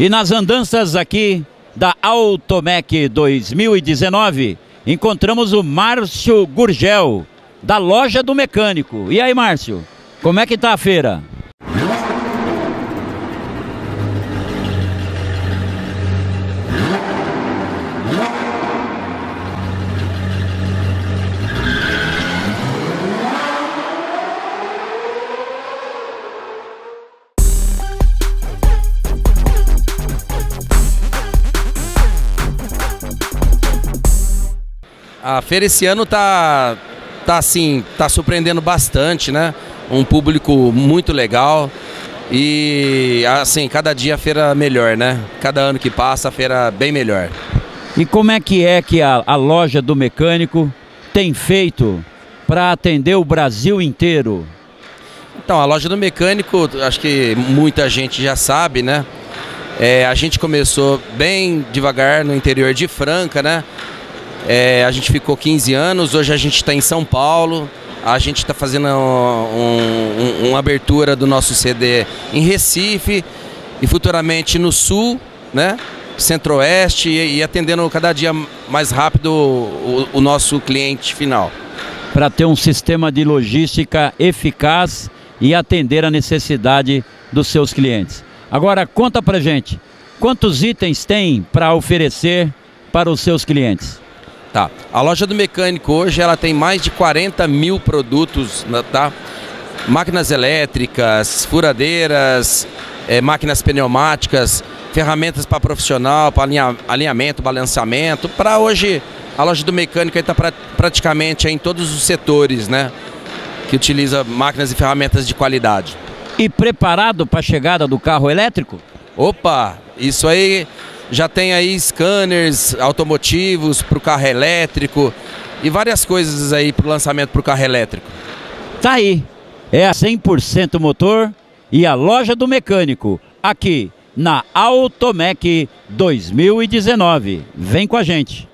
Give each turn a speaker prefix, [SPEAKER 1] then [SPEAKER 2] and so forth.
[SPEAKER 1] E nas andanças aqui da Automec 2019, encontramos o Márcio Gurgel, da loja do mecânico. E aí, Márcio, como é que tá a feira?
[SPEAKER 2] A feira esse ano tá, tá assim, tá surpreendendo bastante, né? Um público muito legal. E assim, cada dia a feira melhor, né? Cada ano que passa a feira bem melhor.
[SPEAKER 1] E como é que é que a, a loja do mecânico tem feito para atender o Brasil inteiro?
[SPEAKER 2] Então, a loja do mecânico, acho que muita gente já sabe, né? É, a gente começou bem devagar no interior de Franca, né? É, a gente ficou 15 anos, hoje a gente está em São Paulo. A gente está fazendo um, um, uma abertura do nosso CD em Recife e futuramente no Sul, né? Centro-Oeste e, e, atendendo cada dia mais rápido o, o nosso cliente final.
[SPEAKER 1] Para ter um sistema de logística eficaz e atender a necessidade dos seus clientes. Agora conta pra gente, quantos itens tem para oferecer para os seus clientes?
[SPEAKER 2] Tá. A loja do mecânico hoje ela tem mais de 40 mil produtos, né, tá? Máquinas elétricas, furadeiras, é, máquinas pneumáticas, ferramentas para profissional, para alinha, alinhamento, balanceamento. Para hoje, a loja do mecânico está pra, praticamente em todos os setores, né? Que utiliza máquinas e ferramentas de qualidade.
[SPEAKER 1] E preparado para a chegada do carro elétrico?
[SPEAKER 2] Opa, isso aí já tem aí scanners automotivos para o carro elétrico e várias coisas aí para o lançamento para o carro elétrico.
[SPEAKER 1] Tá aí, é a 100% motor e a loja do mecânico, aqui na Automec 2019. Vem com a gente.